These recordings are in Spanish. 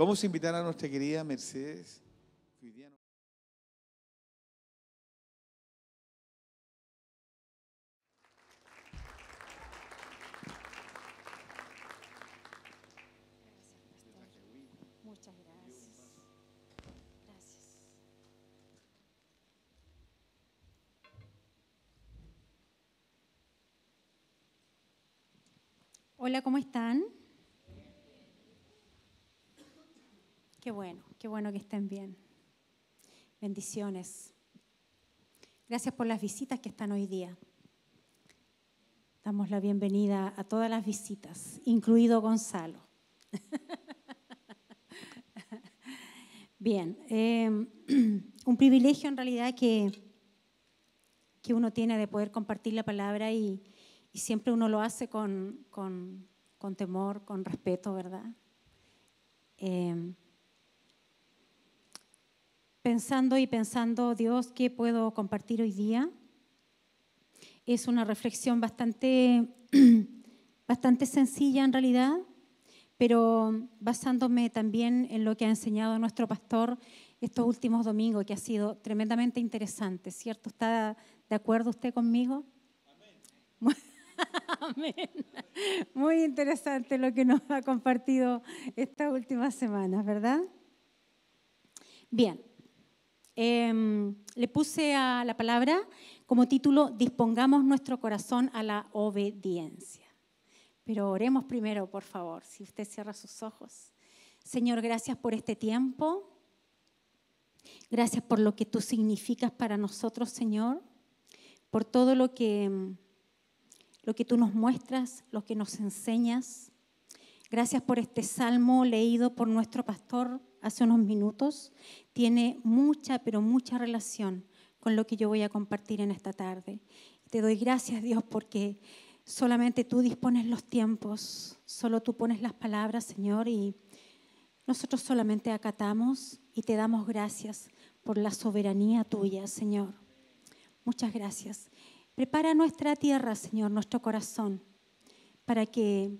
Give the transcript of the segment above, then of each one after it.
Vamos a invitar a nuestra querida Mercedes. Muchas gracias. Gracias. Hola, ¿cómo están? Qué bueno, qué bueno que estén bien. Bendiciones. Gracias por las visitas que están hoy día. Damos la bienvenida a todas las visitas, incluido Gonzalo. Bien, eh, un privilegio en realidad que, que uno tiene de poder compartir la palabra y, siempre uno lo hace con, con- con temor, con respeto, ¿verdad? Eh, pensando y pensando, Dios, ¿qué puedo compartir hoy día? Es una reflexión bastante, bastante sencilla en realidad, pero basándome también en lo que ha enseñado nuestro pastor estos últimos domingos, que ha sido tremendamente interesante, ¿cierto? ¿Está de acuerdo usted conmigo? Amén. Muy interesante lo que nos ha compartido estas últimas semanas, ¿verdad? Bien, Em, le puse a la palabra como título, dispongamos nuestro corazón a la obediencia. Pero oremos primero, por favor, si usted cierra sus ojos. Señor, gracias por este tiempo. Gracias por lo que tú significas para nosotros, Señor. Por todo lo que, lo que tú nos muestras, lo que nos enseñas. Gracias por este salmo leído por nuestro pastor hace unos minutos. Tiene mucha, pero mucha relación con lo que yo voy a compartir en esta tarde. Te doy gracias, Dios, porque solamente tú dispones los tiempos, solo tú pones las palabras, Señor, y nosotros solamente acatamos y te damos gracias por la soberanía tuya, Señor. Muchas gracias. Prepara nuestra tierra, Señor, nuestro corazón, para que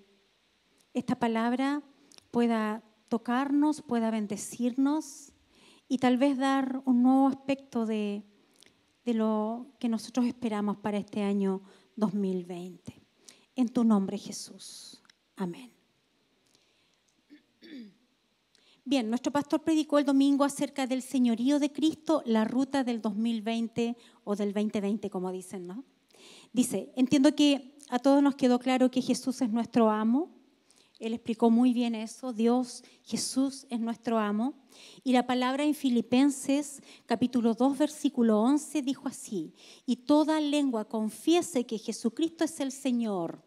esta palabra pueda tocarnos, pueda bendecirnos y tal vez dar un nuevo aspecto de, de lo que nosotros esperamos para este año 2020. En tu nombre, Jesús. Amén. Bien, nuestro pastor predicó el domingo acerca del señorío de Cristo, la ruta del 2020 o del 2020, como dicen, ¿no? Dice, entiendo que a todos nos quedó claro que Jesús es nuestro amo. Él explicó muy bien eso. Dios, Jesús es nuestro amo. Y la palabra en Filipenses capítulo 2, versículo 11 dijo así, y toda lengua confiese que Jesucristo es el Señor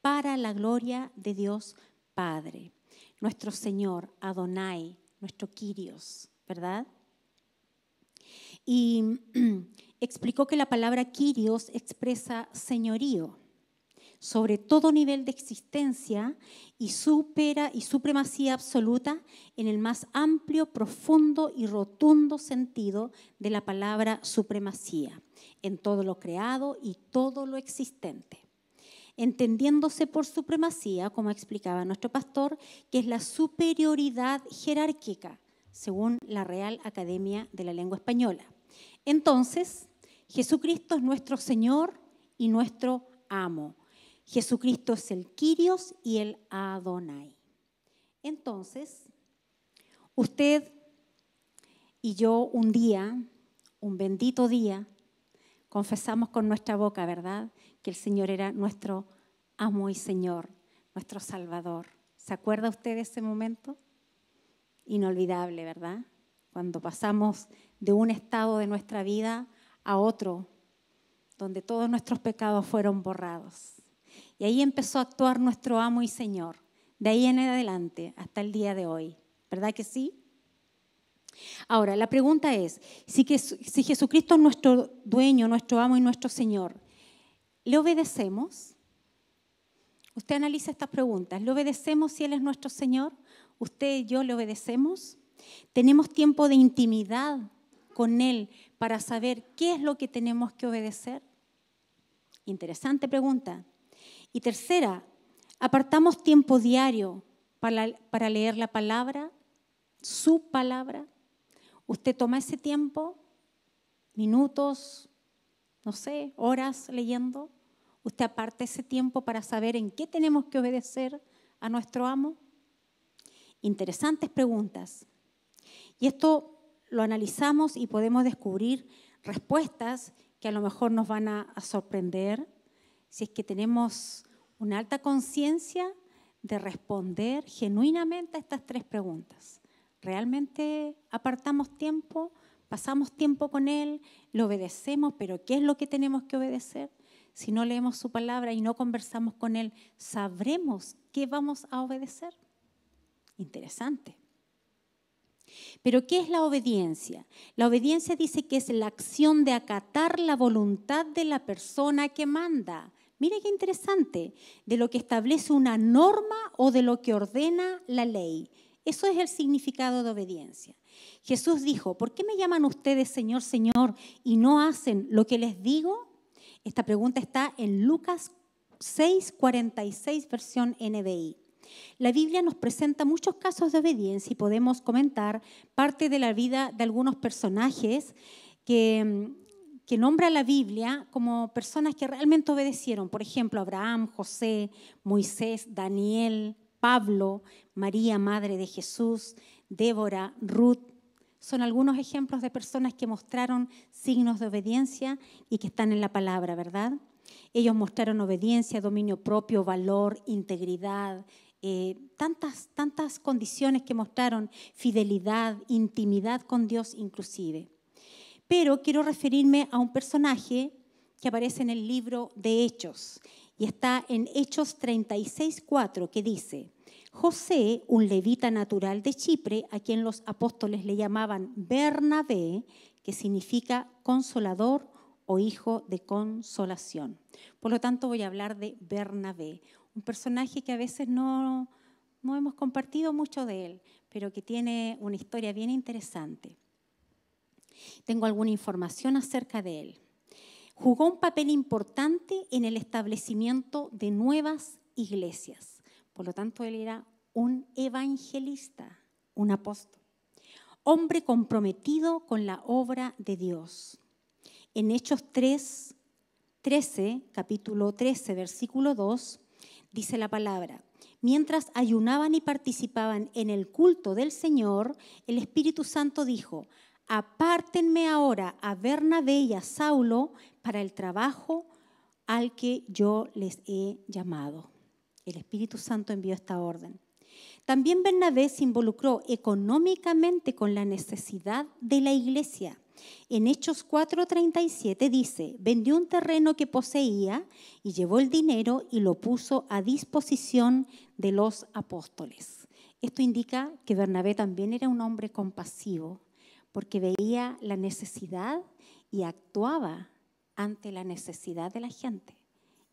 para la gloria de Dios Padre. Nuestro Señor, Adonai, nuestro Kyrios, ¿verdad? Y explicó que la palabra Kyrios expresa señorío sobre todo nivel de existencia y supera y supremacía absoluta en el más amplio, profundo y rotundo sentido de la palabra supremacía, en todo lo creado y todo lo existente. Entendiéndose por supremacía, como explicaba nuestro pastor, que es la superioridad jerárquica, según la Real Academia de la Lengua Española. Entonces, Jesucristo es nuestro Señor y nuestro amo. Jesucristo es el Kyrios y el Adonai. Entonces, usted y yo un día, un bendito día, confesamos con nuestra boca, ¿verdad?, que el Señor era nuestro amo y Señor, nuestro Salvador. ¿Se acuerda usted de ese momento? Inolvidable, ¿verdad? Cuando pasamos de un estado de nuestra vida a otro, donde todos nuestros pecados fueron borrados. Y ahí empezó a actuar nuestro amo y Señor, de ahí en adelante hasta el día de hoy. ¿Verdad que sí? Ahora, la pregunta es, si, Jesucristo es nuestro dueño, nuestro amo y nuestro Señor, ¿le obedecemos? Usted analiza estas preguntas. ¿Le obedecemos si Él es nuestro Señor? ¿Usted y yo le obedecemos? ¿Tenemos tiempo de intimidad con Él para saber qué es lo que tenemos que obedecer? Interesante pregunta. Y tercera, apartamos tiempo diario para, leer la palabra, su palabra. Usted toma ese tiempo, minutos, no sé, horas leyendo. Usted aparte ese tiempo para saber en qué tenemos que obedecer a nuestro amo. Interesantes preguntas. Y esto lo analizamos y podemos descubrir respuestas que a lo mejor nos van a, sorprender si es que tenemos una alta conciencia de responder genuinamente a estas tres preguntas. ¿Realmente apartamos tiempo? ¿Pasamos tiempo con Él? ¿Le obedecemos? ¿Pero qué es lo que tenemos que obedecer? Si no leemos su palabra y no conversamos con Él, ¿sabremos qué vamos a obedecer? Interesante. Pero ¿qué es la obediencia? La obediencia dice que es la acción de acatar la voluntad de la persona que manda. Mire qué interesante, de lo que establece una norma o de lo que ordena la ley. Eso es el significado de obediencia. Jesús dijo, ¿por qué me llaman ustedes Señor, Señor y no hacen lo que les digo? Esta pregunta está en Lucas 6, 46, versión NBI. La Biblia nos presenta muchos casos de obediencia y podemos comentar parte de la vida de algunos personajes que, que nombra la Biblia como personas que realmente obedecieron. Por ejemplo, Abraham, José, Moisés, Daniel, Pablo, María, Madre de Jesús, Débora, Ruth. Son algunos ejemplos de personas que mostraron signos de obediencia y que están en la palabra, ¿verdad? Ellos mostraron obediencia, dominio propio, valor, integridad, eh, tantas, tantas condiciones que mostraron fidelidad, intimidad con Dios inclusive. Pero quiero referirme a un personaje que aparece en el libro de Hechos y está en Hechos 36.4 que dice, José, un levita natural de Chipre, a quien los apóstoles le llamaban Bernabé, que significa consolador o hijo de consolación. Por lo tanto, voy a hablar de Bernabé, un personaje que a veces no, no hemos compartido mucho de él, pero que tiene una historia bien interesante. Tengo alguna información acerca de él. Jugó un papel importante en el establecimiento de nuevas iglesias. Por lo tanto, él era un evangelista, un apóstol. Hombre comprometido con la obra de Dios. En Hechos 3, 13, capítulo 13, versículo 2, dice la palabra, mientras ayunaban y participaban en el culto del Señor, el Espíritu Santo dijo, apártenme ahora a Bernabé y a Saulo para el trabajo al que yo les he llamado. El Espíritu Santo envió esta orden. También Bernabé se involucró económicamente con la necesidad de la iglesia en Hechos 4:37 dice, vendió un terreno que poseía y llevó el dinero y lo puso a disposición de los apóstoles. Esto indica que Bernabé también era un hombre compasivo, porque veía la necesidad y actuaba ante la necesidad de la gente.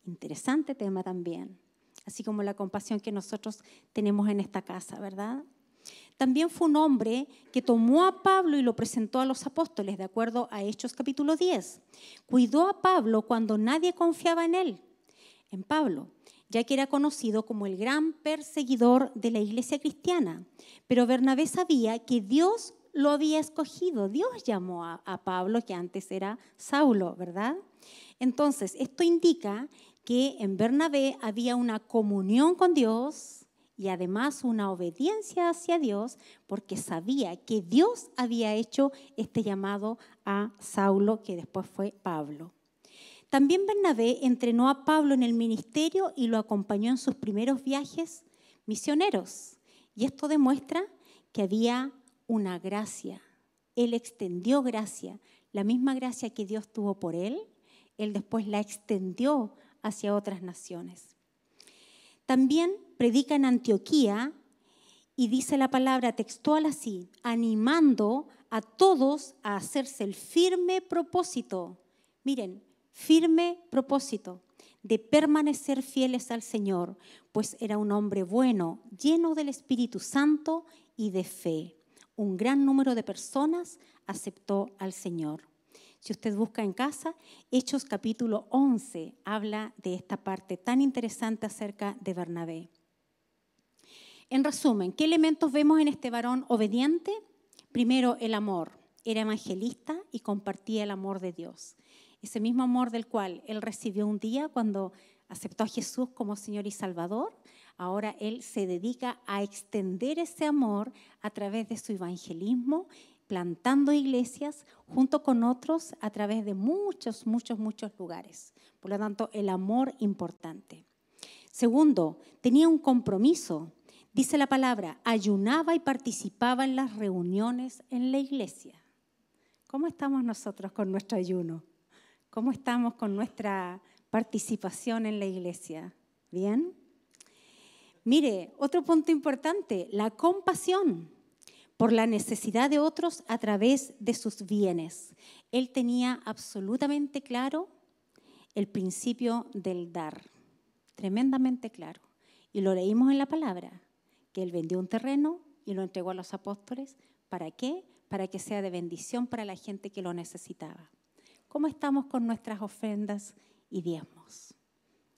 Interesante tema también, así como la compasión que nosotros tenemos en esta casa, ¿verdad? También fue un hombre que tomó a Pablo y lo presentó a los apóstoles, de acuerdo a Hechos capítulo 10. Cuidó a Pablo cuando nadie confiaba en él, en Pablo, ya que era conocido como el gran perseguidor de la iglesia cristiana. Pero Bernabé sabía que Dios lo había escogido. Dios llamó a, a Pablo, que antes era Saulo, ¿verdad? Entonces, esto indica que en Bernabé había una comunión con Dios, y además una obediencia hacia Dios porque sabía que Dios había hecho este llamado a Saulo, que después fue Pablo. También Bernabé entrenó a Pablo en el ministerio y lo acompañó en sus primeros viajes misioneros. Y esto demuestra que había una gracia. Él extendió gracia, la misma gracia que Dios tuvo por él, él después la extendió hacia otras naciones. También predica en Antioquía y dice la palabra textual así, animando a todos a hacerse el firme propósito. Miren, firme propósito de permanecer fieles al Señor, pues era un hombre bueno, lleno del Espíritu Santo y de fe. Un gran número de personas aceptó al Señor. Si usted busca en casa, Hechos capítulo 11 habla de esta parte tan interesante acerca de Bernabé. En resumen, ¿qué elementos vemos en este varón obediente? Primero, el amor. Era evangelista y compartía el amor de Dios. Ese mismo amor del cual él recibió un día cuando aceptó a Jesús como Señor y Salvador, ahora él se dedica a extender ese amor a través de su evangelismo, plantando iglesias junto con otros a través de muchos, muchos, muchos lugares. Por lo tanto, el amor importante. Segundo, tenía un compromiso. Dice la palabra, ayunaba y participaba en las reuniones en la iglesia. ¿Cómo estamos nosotros con nuestro ayuno? ¿Cómo estamos con nuestra participación en la iglesia? ¿Bien? Mire, otro punto importante, la compasión por la necesidad de otros a través de sus bienes. Él tenía absolutamente claro el principio del dar, tremendamente claro. Y lo leímos en la palabra, que él vendió un terreno y lo entregó a los apóstoles. ¿Para qué? Para que sea de bendición para la gente que lo necesitaba. ¿Cómo estamos con nuestras ofrendas y diezmos?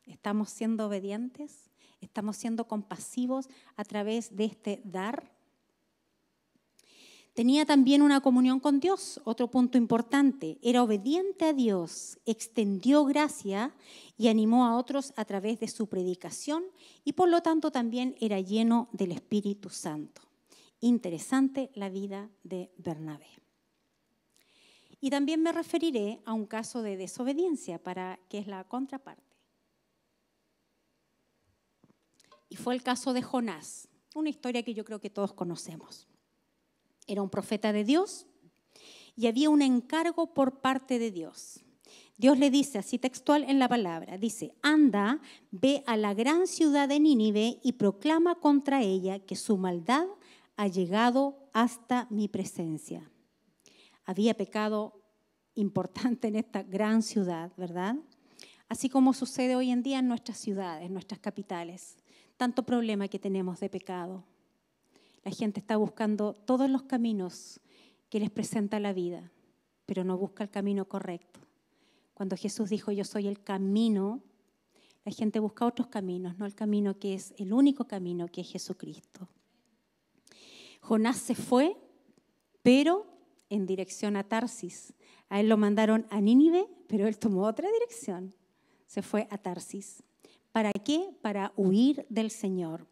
¿Estamos siendo obedientes? ¿Estamos siendo compasivos a través de este dar? Tenía también una comunión con Dios, otro punto importante. Era obediente a Dios, extendió gracia y animó a otros a través de su predicación y por lo tanto también era lleno del Espíritu Santo. Interesante la vida de Bernabé. Y también me referiré a un caso de desobediencia, para que es la contraparte. Y fue el caso de Jonás, una historia que yo creo que todos conocemos era un profeta de Dios y había un encargo por parte de Dios. Dios le dice, así textual en la palabra, dice, anda, ve a la gran ciudad de Nínive y proclama contra ella que su maldad ha llegado hasta mi presencia. Había pecado importante en esta gran ciudad, ¿verdad? Así como sucede hoy en día en nuestras ciudades, en nuestras capitales. Tanto problema que tenemos de pecado. La gente está buscando todos los caminos que les presenta la vida, pero no busca el camino correcto. Cuando Jesús dijo, yo soy el camino, la gente busca otros caminos, no el camino que es el único camino, que es Jesucristo. Jonás se fue, pero en dirección a Tarsis. A él lo mandaron a Nínive, pero él tomó otra dirección. Se fue a Tarsis. ¿Para qué? Para huir del Señor.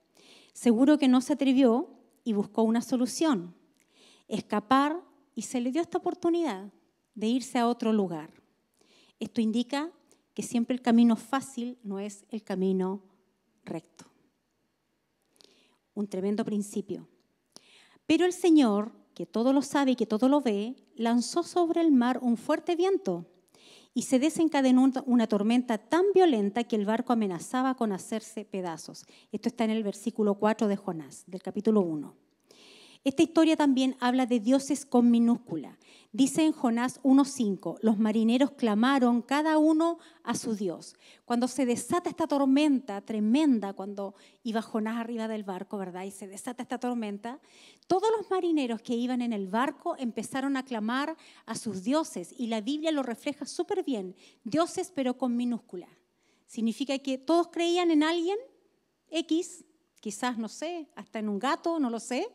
Seguro que no se atrevió y buscó una solución, escapar y se le dio esta oportunidad de irse a otro lugar. Esto indica que siempre el camino fácil no es el camino recto. Un tremendo principio. Pero el Señor, que todo lo sabe y que todo lo ve, lanzó sobre el mar un fuerte viento y se desencadenó una tormenta tan violenta que el barco amenazaba con hacerse pedazos. Esto está en el versículo 4 de Jonás, del capítulo 1. Esta historia también habla de dioses con minúscula. Dice en Jonás 1.5, los marineros clamaron cada uno a su Dios. Cuando se desata esta tormenta tremenda, cuando iba Jonás arriba del barco, ¿verdad? Y se desata esta tormenta, todos los marineros que iban en el barco empezaron a clamar a sus dioses. Y la Biblia lo refleja súper bien. Dioses pero con minúscula. Significa que todos creían en alguien, X, quizás, no sé, hasta en un gato, no lo sé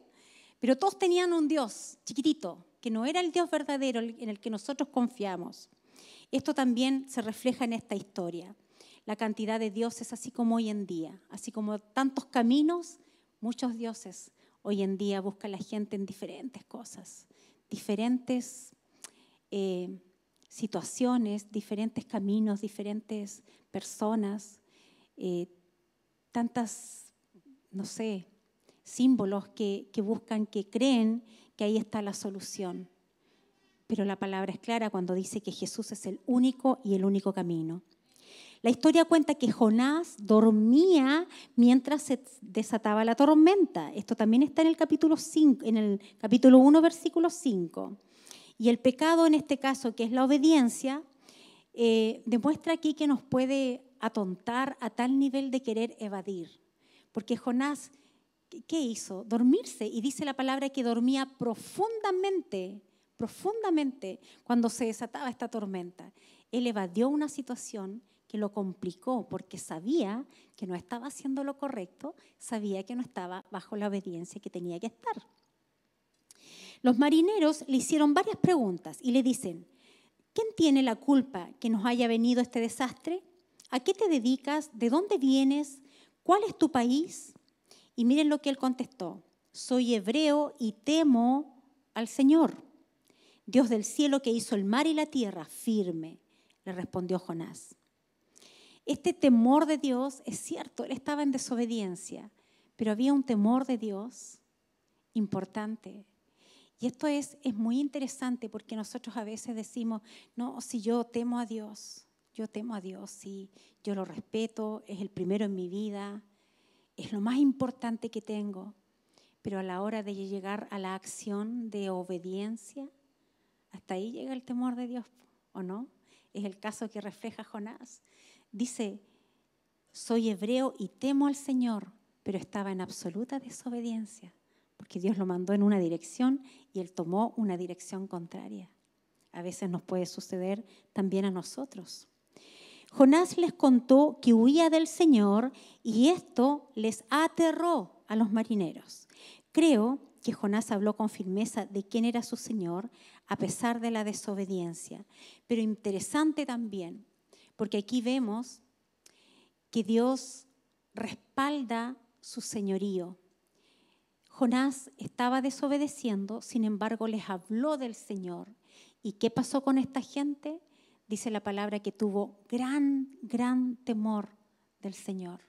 pero todos tenían un Dios chiquitito, que no era el Dios verdadero en el que nosotros confiamos. Esto también se refleja en esta historia. La cantidad de dioses, así como hoy en día, así como tantos caminos, muchos dioses hoy en día buscan la gente en diferentes cosas, diferentes eh, situaciones, diferentes caminos, diferentes personas, eh, tantas, no sé, símbolos que, buscan, que creen que ahí está la solución. Pero la palabra es clara cuando dice que Jesús es el único y el único camino. La historia cuenta que Jonás dormía mientras se desataba la tormenta. Esto también está en el capítulo, 5, en el capítulo 1, versículo 5. Y el pecado en este caso, que es la obediencia, eh, demuestra aquí que nos puede atontar a tal nivel de querer evadir. Porque Jonás ¿qué hizo? Dormirse. Y dice la palabra que dormía profundamente, profundamente cuando se desataba esta tormenta. Él evadió una situación que lo complicó porque sabía que no estaba haciendo lo correcto, sabía que no estaba bajo la obediencia que tenía que estar. Los marineros le hicieron varias preguntas y le dicen, ¿quién tiene la culpa que nos haya venido este desastre? ¿A qué te dedicas? ¿De dónde vienes? ¿Cuál es tu país? Y miren lo que él contestó. Soy hebreo y temo al Señor, Dios del cielo que hizo el mar y la tierra, firme, le respondió Jonás. Este temor de Dios es cierto, él estaba en desobediencia, pero había un temor de Dios importante. Y esto es, es muy interesante porque nosotros a veces decimos, no, si yo temo a Dios, yo temo a Dios, sí, yo lo respeto, es el primero en mi vida, es lo más importante que tengo. Pero a la hora de llegar a la acción de obediencia, hasta ahí llega el temor de Dios, ¿o no? Es el caso que refleja Jonás. Dice, soy hebreo y temo al Señor, pero estaba en absoluta desobediencia, porque Dios lo mandó en una dirección y él tomó una dirección contraria. A veces nos puede suceder también a nosotros. Jonás les contó que huía del Señor y esto les aterró a los marineros. Creo que Jonás habló con firmeza de quién era su Señor a pesar de la desobediencia. Pero interesante también, porque aquí vemos que Dios respalda su señorío. Jonás estaba desobedeciendo, sin embargo les habló del Señor. ¿Y qué pasó con esta gente? Dice la palabra que tuvo gran, gran temor del Señor.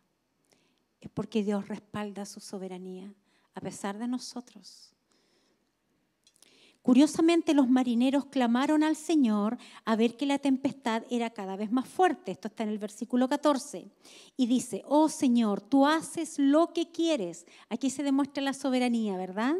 Es porque Dios respalda su soberanía a pesar de nosotros. Curiosamente, los marineros clamaron al Señor a ver que la tempestad era cada vez más fuerte. Esto está en el versículo 14. Y dice, oh Señor, tú haces lo que quieres. Aquí se demuestra la soberanía, ¿verdad?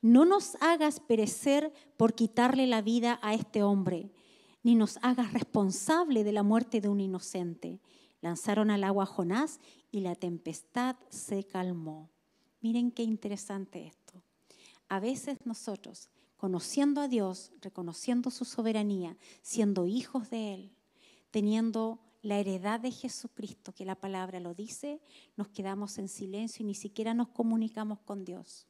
No nos hagas perecer por quitarle la vida a este hombre ni nos hagas responsable de la muerte de un inocente. Lanzaron al agua a Jonás y la tempestad se calmó. Miren qué interesante esto. A veces nosotros, conociendo a Dios, reconociendo su soberanía, siendo hijos de Él, teniendo la heredad de Jesucristo, que la palabra lo dice, nos quedamos en silencio y ni siquiera nos comunicamos con Dios.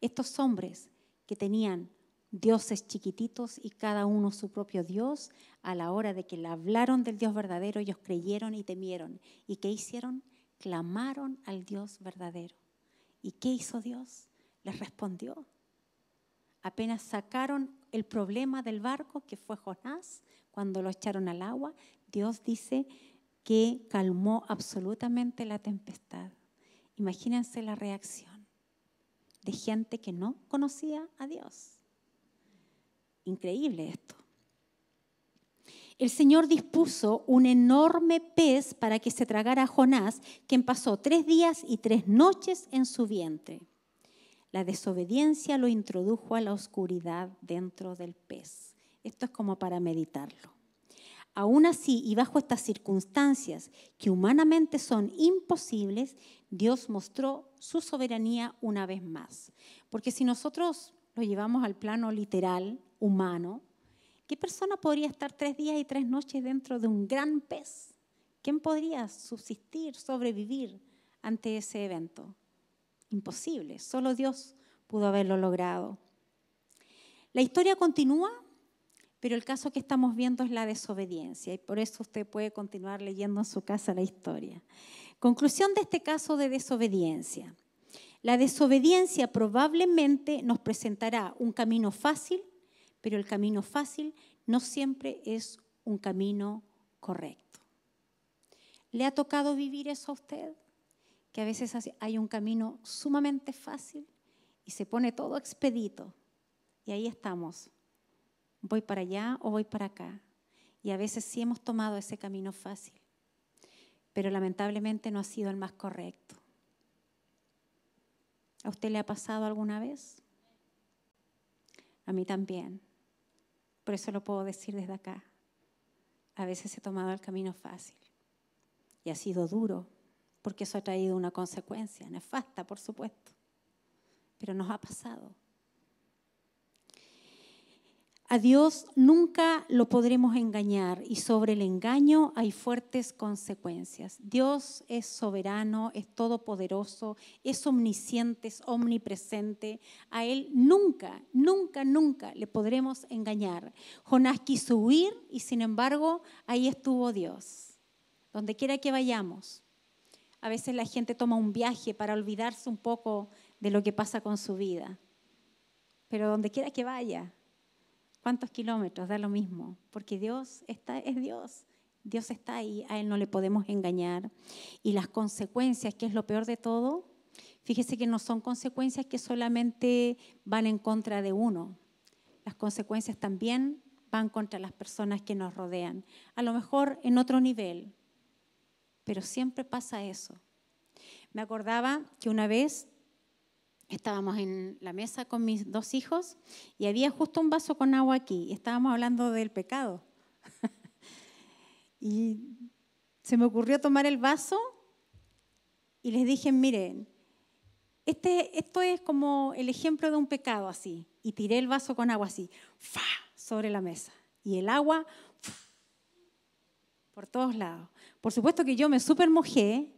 Estos hombres que tenían dioses chiquititos y cada uno su propio Dios, a la hora de que le hablaron del Dios verdadero, ellos creyeron y temieron. ¿Y qué hicieron? Clamaron al Dios verdadero. ¿Y qué hizo Dios? Les respondió. Apenas sacaron el problema del barco, que fue Jonás, cuando lo echaron al agua, Dios dice que calmó absolutamente la tempestad. Imagínense la reacción de gente que no conocía a Dios. Increíble esto. El Señor dispuso un enorme pez para que se tragara a Jonás, quien pasó tres días y tres noches en su vientre. La desobediencia lo introdujo a la oscuridad dentro del pez. Esto es como para meditarlo. Aún así, y bajo estas circunstancias que humanamente son imposibles, Dios mostró su soberanía una vez más. Porque si nosotros lo llevamos al plano literal, humano, ¿qué persona podría estar tres días y tres noches dentro de un gran pez? ¿Quién podría subsistir, sobrevivir ante ese evento? Imposible, solo Dios pudo haberlo logrado. La historia continúa, pero el caso que estamos viendo es la desobediencia y por eso usted puede continuar leyendo en su casa la historia. Conclusión de este caso de desobediencia. La desobediencia probablemente nos presentará un camino fácil pero el camino fácil no siempre es un camino correcto. ¿Le ha tocado vivir eso a usted? Que a veces hay un camino sumamente fácil y se pone todo expedito. Y ahí estamos. Voy para allá o voy para acá. Y a veces sí hemos tomado ese camino fácil, pero lamentablemente no ha sido el más correcto. ¿A usted le ha pasado alguna vez? A mí también. Por eso lo puedo decir desde acá. A veces he tomado el camino fácil y ha sido duro, porque eso ha traído una consecuencia nefasta, por supuesto. Pero nos ha pasado. A Dios nunca lo podremos engañar y sobre el engaño hay fuertes consecuencias. Dios es soberano, es todopoderoso, es omnisciente, es omnipresente. A Él nunca, nunca, nunca le podremos engañar. Jonás quiso huir y sin embargo ahí estuvo Dios. Donde quiera que vayamos. A veces la gente toma un viaje para olvidarse un poco de lo que pasa con su vida. Pero donde quiera que vaya, ¿Cuántos kilómetros? Da lo mismo, porque Dios está, es Dios. Dios está ahí, a Él no le podemos engañar. Y las consecuencias, que es lo peor de todo, fíjese que no son consecuencias que solamente van en contra de uno. Las consecuencias también van contra las personas que nos rodean. A lo mejor en otro nivel, pero siempre pasa eso. Me acordaba que una vez estábamos en la mesa con mis dos hijos y había justo un vaso con agua aquí. Estábamos hablando del pecado. y se me ocurrió tomar el vaso y les dije, miren, este, esto es como el ejemplo de un pecado así. Y tiré el vaso con agua así, ¡fa! sobre la mesa. Y el agua por todos lados. Por supuesto que yo me super mojé,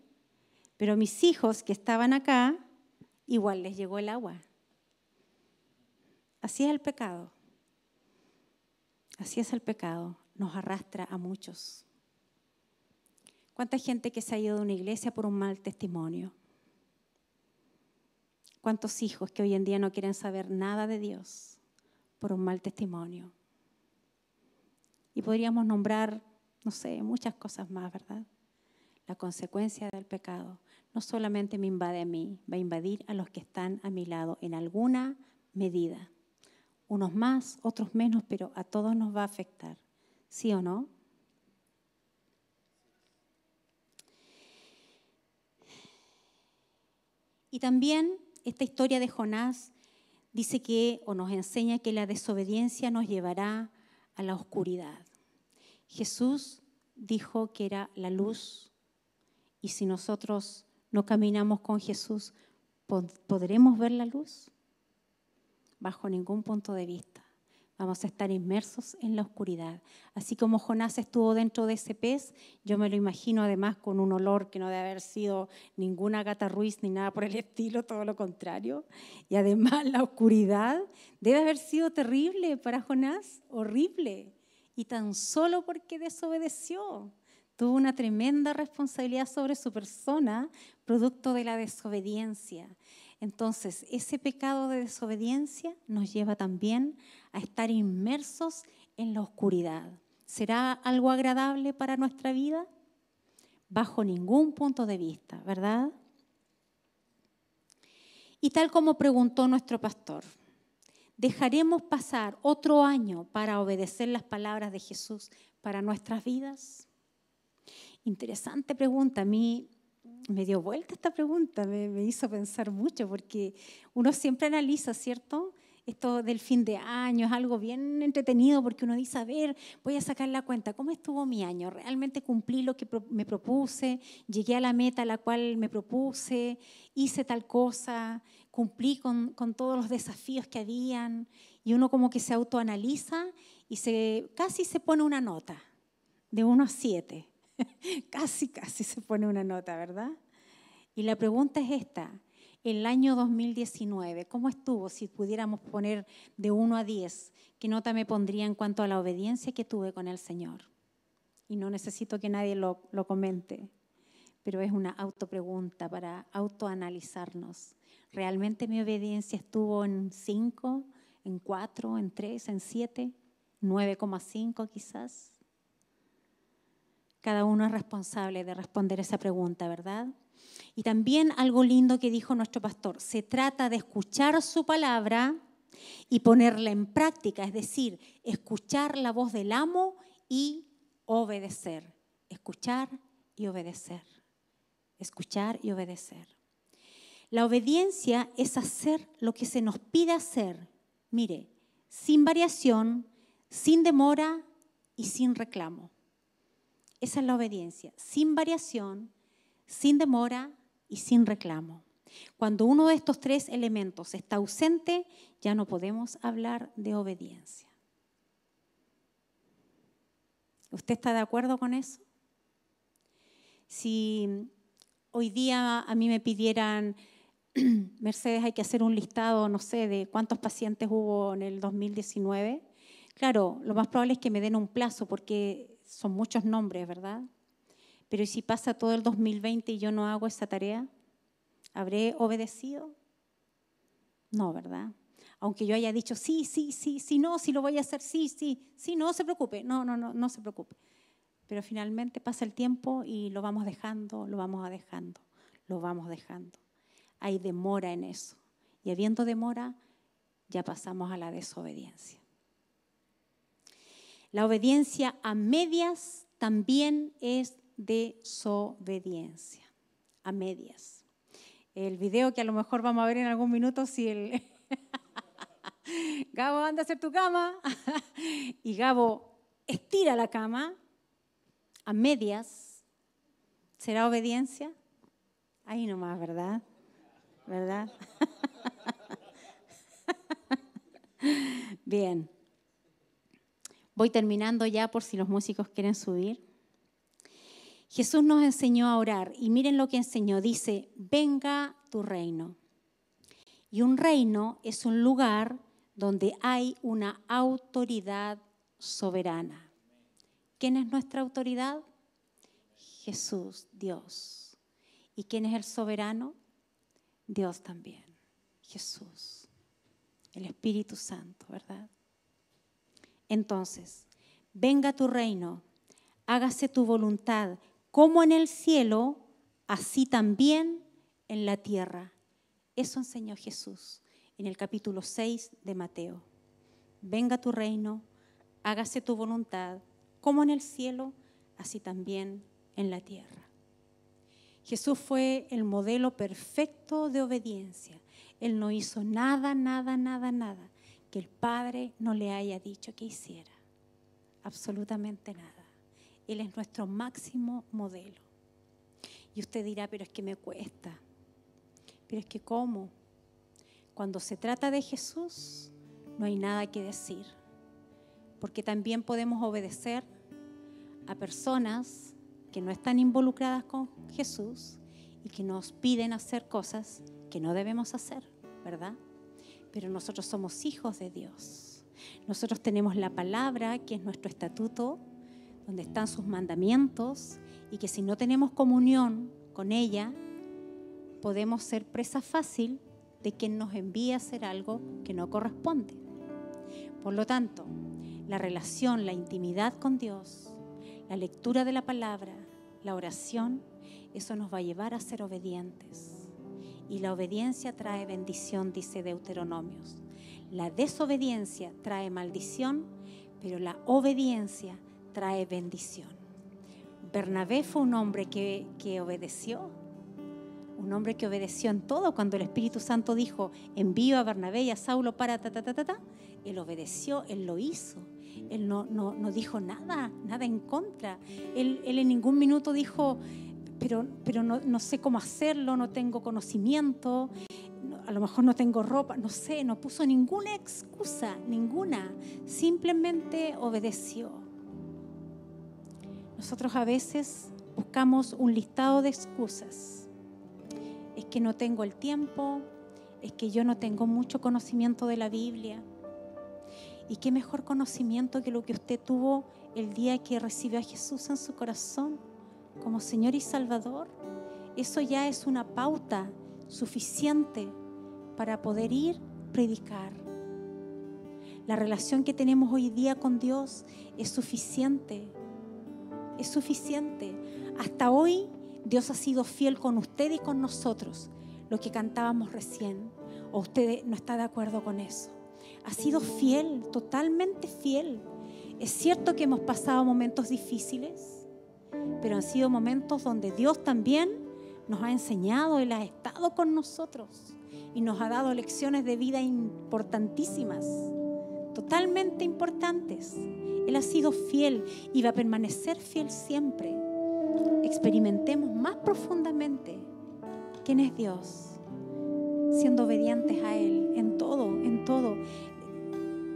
pero mis hijos que estaban acá igual les llegó el agua. Así es el pecado. Así es el pecado. Nos arrastra a muchos. ¿Cuánta gente que se ha ido de una iglesia por un mal testimonio? ¿Cuántos hijos que hoy en día no quieren saber nada de Dios por un mal testimonio? Y podríamos nombrar, no sé, muchas cosas más, ¿verdad? La consecuencia del pecado no solamente me invade a mí, va a invadir a los que están a mi lado en alguna medida. Unos más, otros menos, pero a todos nos va a afectar. ¿Sí o no? Y también esta historia de Jonás dice que, o nos enseña que la desobediencia nos llevará a la oscuridad. Jesús dijo que era la luz y si nosotros no caminamos con Jesús, ¿podremos ver la luz? Bajo ningún punto de vista. Vamos a estar inmersos en la oscuridad. Así como Jonás estuvo dentro de ese pez, yo me lo imagino además con un olor que no debe haber sido ninguna gata ruiz ni nada por el estilo, todo lo contrario. Y además la oscuridad debe haber sido terrible para Jonás, horrible. Y tan solo porque desobedeció tuvo una tremenda responsabilidad sobre su persona, producto de la desobediencia. Entonces, ese pecado de desobediencia nos lleva también a estar inmersos en la oscuridad. ¿Será algo agradable para nuestra vida? Bajo ningún punto de vista, ¿verdad? Y tal como preguntó nuestro pastor, ¿dejaremos pasar otro año para obedecer las palabras de Jesús para nuestras vidas? Interesante pregunta. A mí me dio vuelta esta pregunta, me, hizo pensar mucho, porque uno siempre analiza, ¿cierto? Esto del fin de año es algo bien entretenido porque uno dice, a ver, voy a sacar la cuenta, ¿cómo estuvo mi año? ¿Realmente cumplí lo que me propuse? ¿Llegué a la meta a la cual me propuse? ¿Hice tal cosa? ¿Cumplí con, con todos los desafíos que habían? Y uno como que se autoanaliza y se, casi se pone una nota de 1 a 7 casi, casi se pone una nota, ¿verdad? Y la pregunta es esta. El año 2019, ¿cómo estuvo? Si pudiéramos poner de 1 a 10, ¿qué nota me pondría en cuanto a la obediencia que tuve con el Señor? Y no necesito que nadie lo, comente, pero es una autopregunta para autoanalizarnos. ¿Realmente mi obediencia estuvo en 5, en 4, en 3, en 7, 9,5 quizás? Cada uno es responsable de responder esa pregunta, ¿verdad? Y también algo lindo que dijo nuestro pastor, se trata de escuchar su palabra y ponerla en práctica, es decir, escuchar la voz del amo y obedecer. Escuchar y obedecer. Escuchar y obedecer. La obediencia es hacer lo que se nos pide hacer, mire, sin variación, sin demora y sin reclamo. Esa es la obediencia, sin variación, sin demora y sin reclamo. Cuando uno de estos tres elementos está ausente, ya no podemos hablar de obediencia. ¿Usted está de acuerdo con eso? Si hoy día a mí me pidieran, Mercedes, hay que hacer un listado, no sé, de cuántos pacientes hubo en el 2019, claro, lo más probable es que me den un plazo porque son muchos nombres, ¿verdad? Pero ¿y si pasa todo el 2020 y yo no hago esa tarea? ¿Habré obedecido? No, ¿verdad? Aunque yo haya dicho, sí, sí, sí, sí, no, sí lo voy a hacer, sí, sí, sí, no se preocupe, no, no, no, no se preocupe. Pero finalmente pasa el tiempo y lo vamos dejando, lo vamos dejando, lo vamos dejando. Hay demora en eso. Y habiendo demora, ya pasamos a la desobediencia. La obediencia a medias también es desobediencia. A medias. El video que a lo mejor vamos a ver en algún minuto, si el Gabo anda a hacer tu cama y Gabo estira la cama a medias, ¿será obediencia? Ahí nomás, ¿verdad? ¿Verdad? Bien. Voy terminando ya por si los músicos quieren subir. Jesús nos enseñó a orar y miren lo que enseñó. Dice, venga tu reino. Y un reino es un lugar donde hay una autoridad soberana. ¿Quién es nuestra autoridad? Jesús, Dios. ¿Y quién es el soberano? Dios también, Jesús, el Espíritu Santo, ¿verdad? Entonces, venga tu reino, hágase tu voluntad, como en el cielo, así también en la tierra. Eso enseñó Jesús en el capítulo 6 de Mateo. Venga tu reino, hágase tu voluntad, como en el cielo, así también en la tierra. Jesús fue el modelo perfecto de obediencia. Él no hizo nada, nada, nada, nada que el Padre no le haya dicho que hiciera. Absolutamente nada. Él es nuestro máximo modelo. Y usted dirá, pero es que me cuesta. Pero es que ¿cómo? Cuando se trata de Jesús, no hay nada que decir, porque también podemos obedecer a personas que no están involucradas con Jesús y que nos piden hacer cosas que no debemos hacer, ¿verdad? Pero nosotros somos hijos de Dios. Nosotros tenemos la palabra, que es nuestro estatuto, donde están sus mandamientos, y que si no tenemos comunión con ella, podemos ser presa fácil de quien nos envía a hacer algo que no corresponde. Por lo tanto, la relación, la intimidad con Dios, la lectura de la palabra, la oración, eso nos va a llevar a ser obedientes. Y la obediencia trae bendición, dice Deuteronomios. La desobediencia trae maldición, pero la obediencia trae bendición. Bernabé fue un hombre que, que obedeció, un hombre que obedeció en todo. Cuando el Espíritu Santo dijo, envío a Bernabé y a Saulo para ta, ta, ta, ta, ta él obedeció, él lo hizo. Él no, no, no dijo nada, nada en contra. Él, él en ningún minuto dijo, pero, pero no, no, sé cómo hacerlo, no tengo conocimiento, a lo mejor no tengo ropa, no sé, no puso ninguna excusa, ninguna. Simplemente obedeció. Nosotros a veces buscamos un listado de excusas es que no tengo el tiempo, es que yo no tengo mucho conocimiento de la Biblia. Y qué mejor conocimiento que lo que usted tuvo el día que recibió a Jesús en su corazón como Señor y Salvador. Eso ya es una pauta suficiente para poder ir predicar. La relación que tenemos hoy día con Dios es suficiente. Es suficiente. Hasta hoy Dios ha sido fiel con usted y con nosotros, lo que cantábamos recién, o usted no está de acuerdo con eso. Ha sido fiel, totalmente fiel. Es cierto que hemos pasado momentos difíciles, pero han sido momentos donde Dios también nos ha enseñado, Él ha estado con nosotros y nos ha dado lecciones de vida importantísimas, totalmente importantes. Él ha sido fiel y va a permanecer fiel siempre experimentemos más profundamente quién es Dios, siendo obedientes a Él en todo, en todo.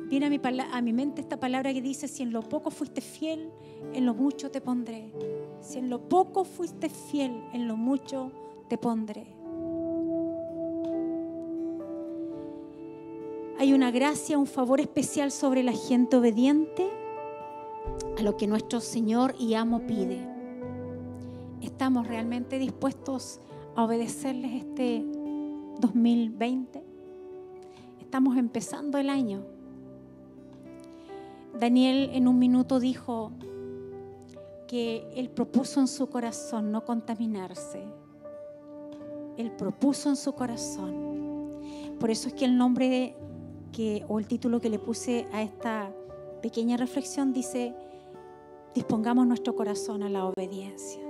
viene a mi, a mi mente esta palabra que dice, si en lo poco fuiste fiel, en lo mucho te pondré. Si en lo poco fuiste fiel, en lo mucho te pondré. Hay una gracia, un favor especial sobre la gente obediente a lo que nuestro Señor y amo pide. ¿Estamos realmente dispuestos a obedecerles este 2020? Estamos empezando el año. Daniel en un minuto dijo que él propuso en su corazón no contaminarse. Él propuso en su corazón. Por eso es que el nombre que, o el título que le puse a esta pequeña reflexión dice, dispongamos nuestro corazón a la obediencia.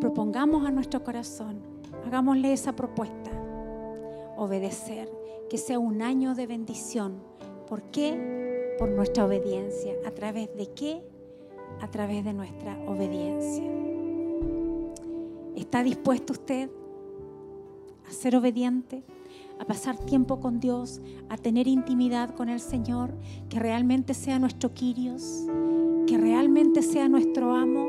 Propongamos a nuestro corazón, hagámosle esa propuesta, obedecer, que sea un año de bendición. ¿Por qué? Por nuestra obediencia. ¿A través de qué? A través de nuestra obediencia. ¿Está dispuesto usted a ser obediente? a pasar tiempo con Dios, a tener intimidad con el Señor, que realmente sea nuestro Quirios, que realmente sea nuestro amo,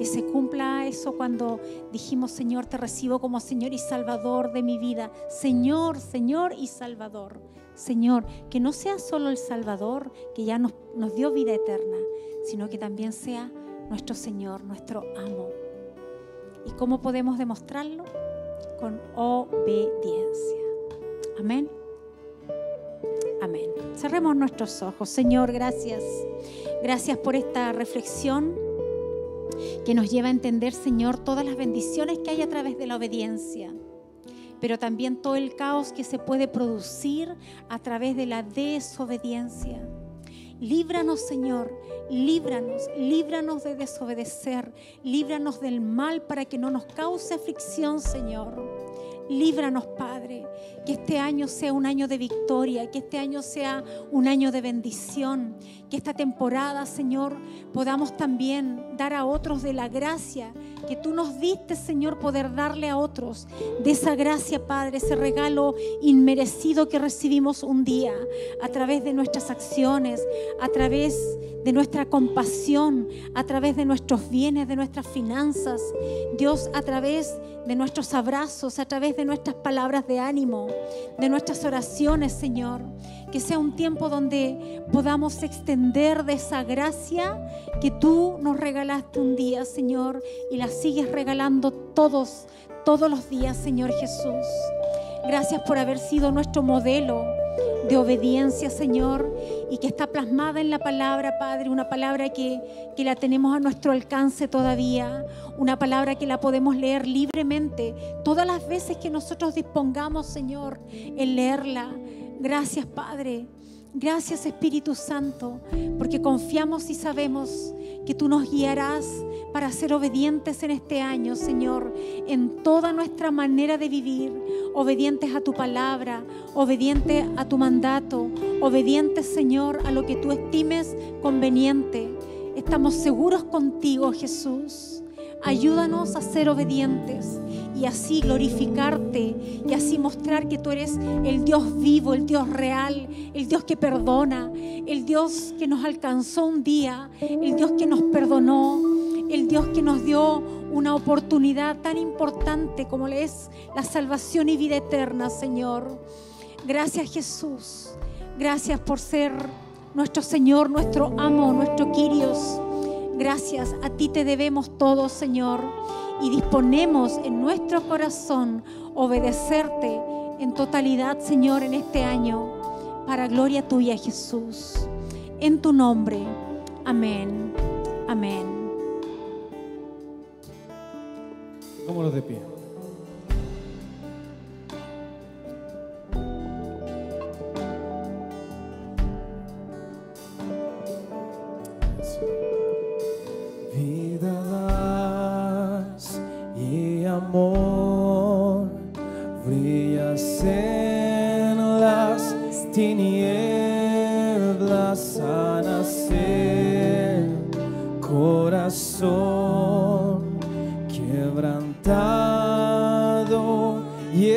que se cumpla eso cuando dijimos, Señor, te recibo como Señor y Salvador de mi vida. Señor, Señor y Salvador. Señor, que no sea solo el Salvador, que ya nos, nos dio vida eterna, sino que también sea nuestro Señor, nuestro amo. ¿Y cómo podemos demostrarlo? Con obediencia. Amén. Amén. Cerremos nuestros ojos. Señor, gracias. Gracias por esta reflexión que nos lleva a entender, Señor, todas las bendiciones que hay a través de la obediencia, pero también todo el caos que se puede producir a través de la desobediencia. Líbranos, Señor, líbranos, líbranos de desobedecer, líbranos del mal para que no nos cause aflicción, Señor. Líbranos, Padre, que este año sea un año de victoria, que este año sea un año de bendición, que esta temporada, Señor, podamos también a otros de la gracia que tú nos diste, Señor, poder darle a otros de esa gracia, Padre, ese regalo inmerecido que recibimos un día a través de nuestras acciones, a través de nuestra compasión, a través de nuestros bienes, de nuestras finanzas. Dios, a través de nuestros abrazos, a través de nuestras palabras de ánimo, de nuestras oraciones, Señor. Que sea un tiempo donde podamos extender de esa gracia que tú nos regalaste un día, Señor, y la sigues regalando todos, todos los días, Señor Jesús. Gracias por haber sido nuestro modelo de obediencia, Señor, y que está plasmada en la palabra, Padre, una palabra que, que, la tenemos a nuestro alcance todavía, una palabra que la podemos leer libremente todas las veces que nosotros dispongamos, Señor, en leerla. Gracias, Padre. Gracias Espíritu Santo, porque confiamos y sabemos que tú nos guiarás para ser obedientes en este año, Señor, en toda nuestra manera de vivir, obedientes a tu palabra, obedientes a tu mandato, obedientes, Señor, a lo que tú estimes conveniente. Estamos seguros contigo, Jesús. Ayúdanos a ser obedientes y así glorificarte y así mostrar que tú eres el Dios vivo, el Dios real, el Dios que perdona, el Dios que nos alcanzó un día, el Dios que nos perdonó, el Dios que nos dio una oportunidad tan importante como es la salvación y vida eterna, Señor. Gracias Jesús, gracias por ser nuestro Señor, nuestro amo, nuestro Quirios. Gracias, a ti te debemos todo, Señor, y disponemos en nuestro corazón obedecerte en totalidad, Señor, en este año, para gloria tuya, Jesús. En tu nombre, amén, amén. De pie. Amor. Brillas en las tinieblas a nacer corazón quebrantado y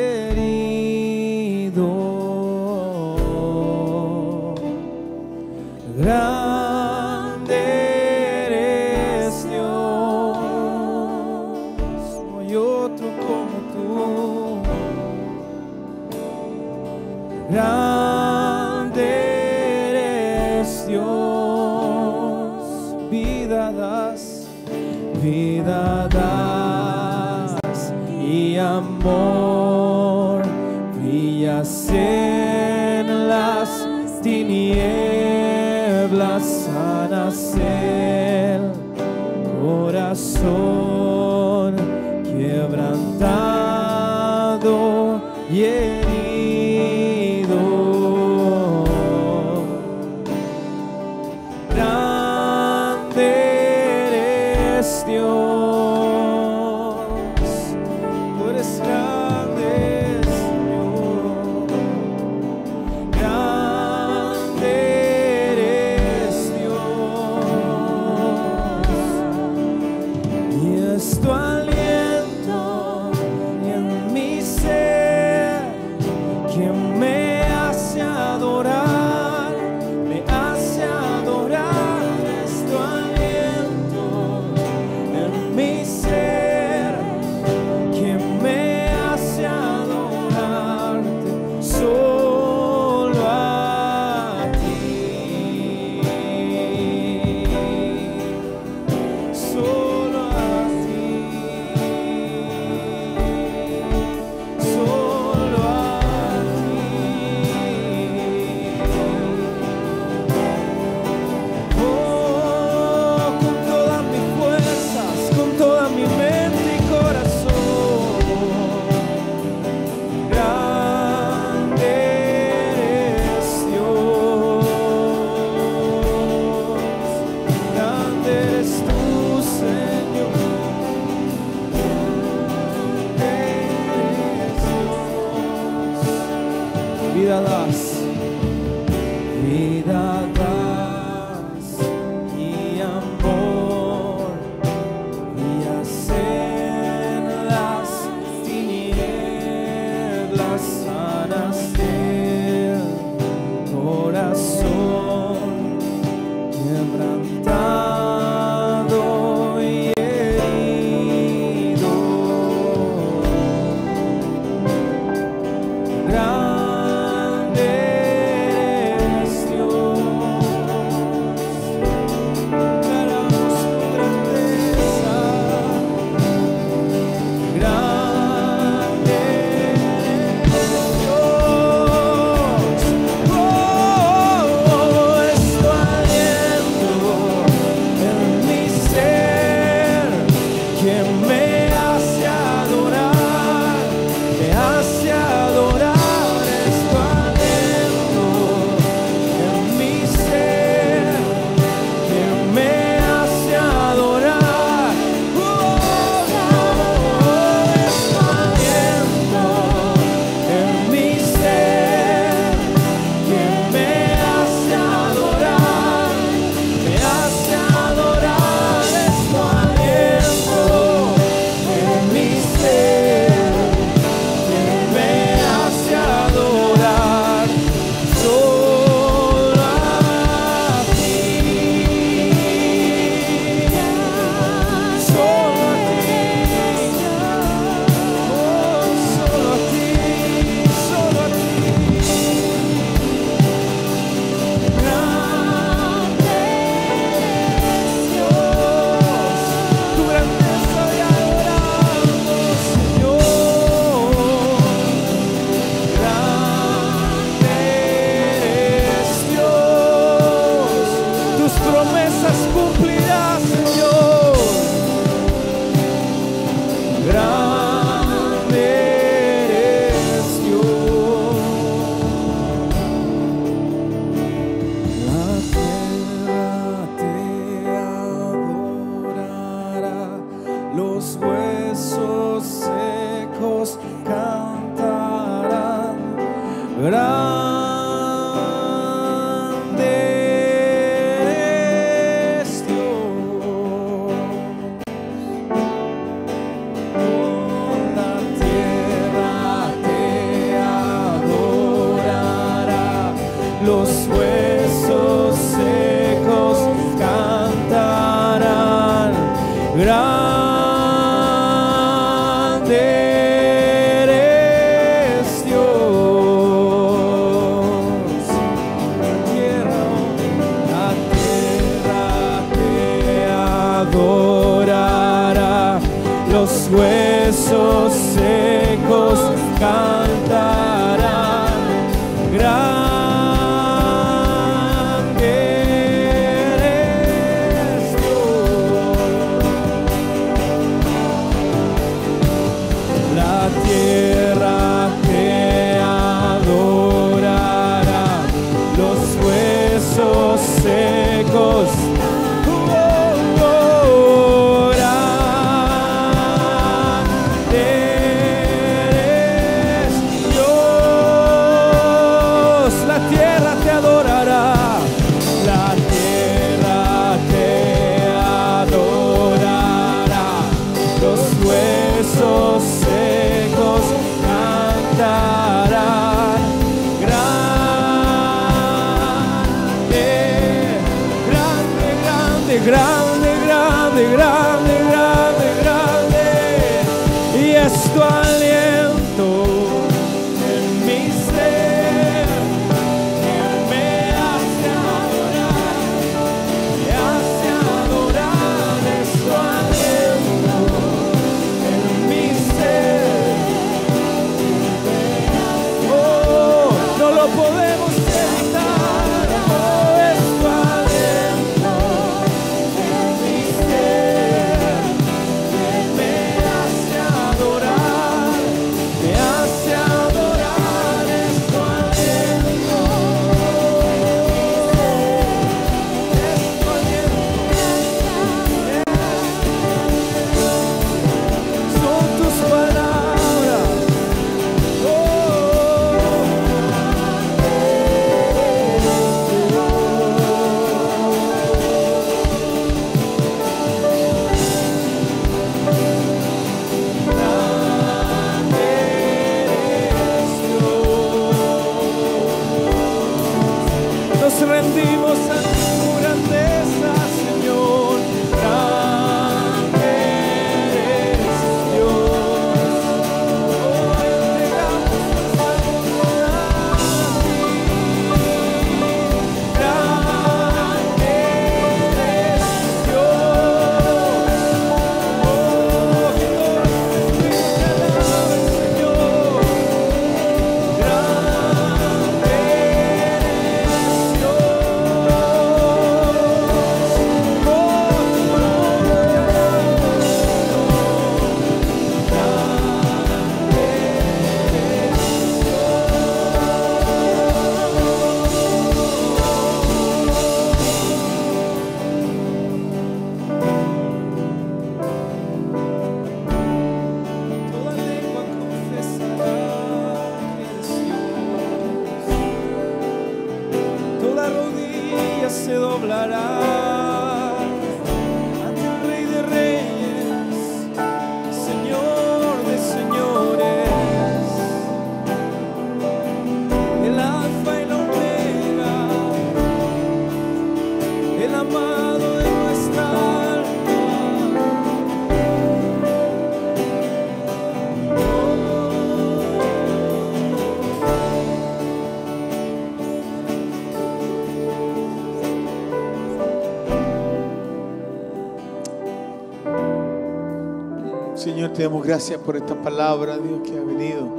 te damos gracias por esta palabra, Dios, que ha venido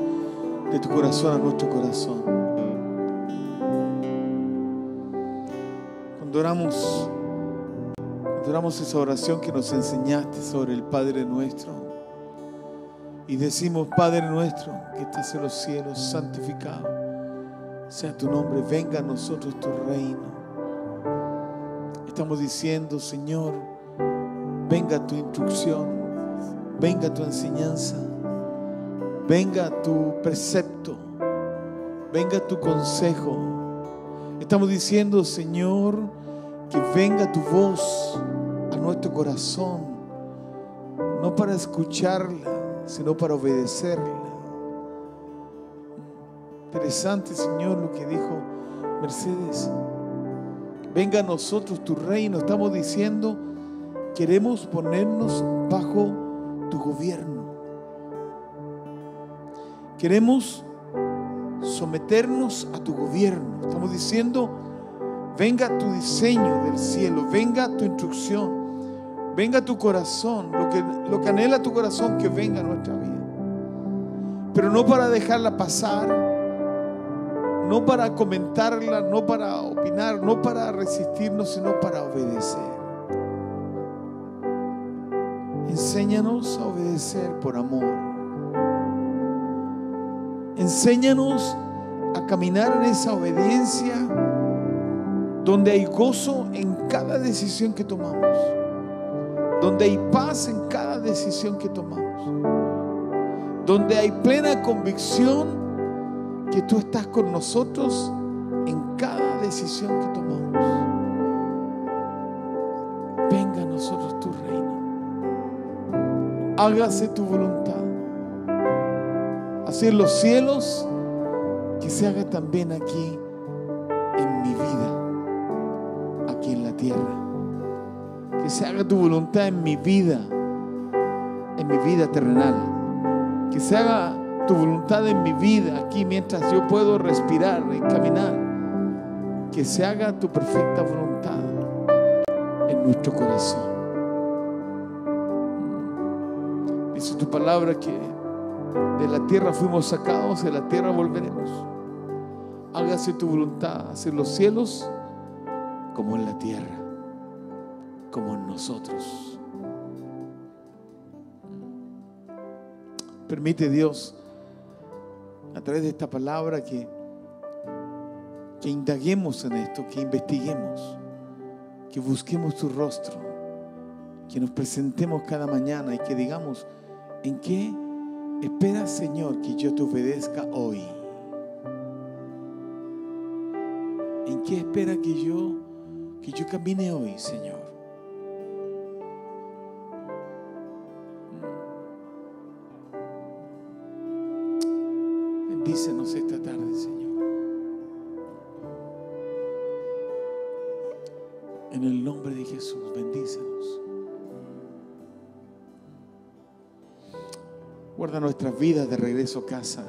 de tu corazón a nuestro corazón. Cuando oramos, cuando oramos esa oración que nos enseñaste sobre el Padre nuestro, y decimos, Padre nuestro, que estás en los cielos, santificado sea tu nombre, venga a nosotros tu reino. Estamos diciendo, Señor, venga tu instrucción, venga tu enseñanza, venga tu precepto, venga tu consejo. Estamos diciendo, Señor, que venga tu voz a nuestro corazón, no para escucharla, sino para obedecerla. Interesante, Señor, lo que dijo Mercedes. Venga a nosotros tu reino. Estamos diciendo, queremos ponernos bajo tu gobierno. Queremos someternos a tu gobierno. Estamos diciendo, venga tu diseño del cielo, venga tu instrucción, venga tu corazón, lo que, lo anhela tu corazón, que venga a nuestra vida. Pero no para dejarla pasar, no para comentarla, no para opinar, no para resistirnos, sino para obedecer. Enséñanos a obedecer por amor. Enséñanos a caminar en esa obediencia donde hay gozo en cada decisión que tomamos, donde hay paz en cada decisión que tomamos, donde hay plena convicción que tú estás con nosotros en cada decisión que tomamos. Hágase tu voluntad. Así en los cielos, que se haga también aquí en mi vida, aquí en la tierra. Que se haga tu voluntad en mi vida, en mi vida terrenal. Que se haga tu voluntad en mi vida aquí mientras yo puedo respirar y caminar. Que se haga tu perfecta voluntad en nuestro corazón. Dice tu palabra que de la tierra fuimos sacados, de la tierra volveremos. Hágase tu voluntad, hacer los cielos como en la tierra, como en nosotros. Permite Dios, a través de esta palabra, que, que indaguemos en esto, que investiguemos, que busquemos tu rostro, que nos presentemos cada mañana y que digamos, ¿en qué esperas, Señor, que yo te obedezca hoy? ¿En qué espera que yo que yo camine hoy, Señor? Nuestras vidas de regreso a casa.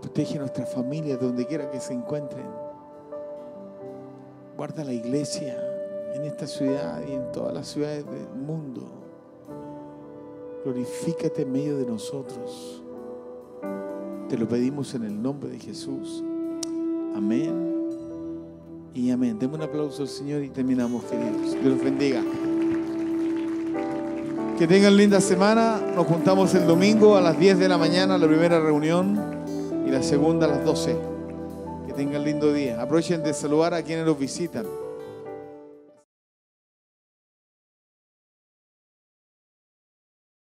Protege a nuestra familia donde quiera que se encuentren. Guarda la iglesia en esta ciudad y en todas las ciudades del mundo. Glorifícate en medio de nosotros. Te lo pedimos en el nombre de Jesús. Amén. Y amén. Demos un aplauso al Señor y terminamos, queridos. Dios los bendiga. Que tengan linda semana. Nos juntamos el domingo a las 10 de la mañana, la primera reunión, y la segunda a las 12. Que tengan lindo día. Aprovechen de saludar a quienes los visitan.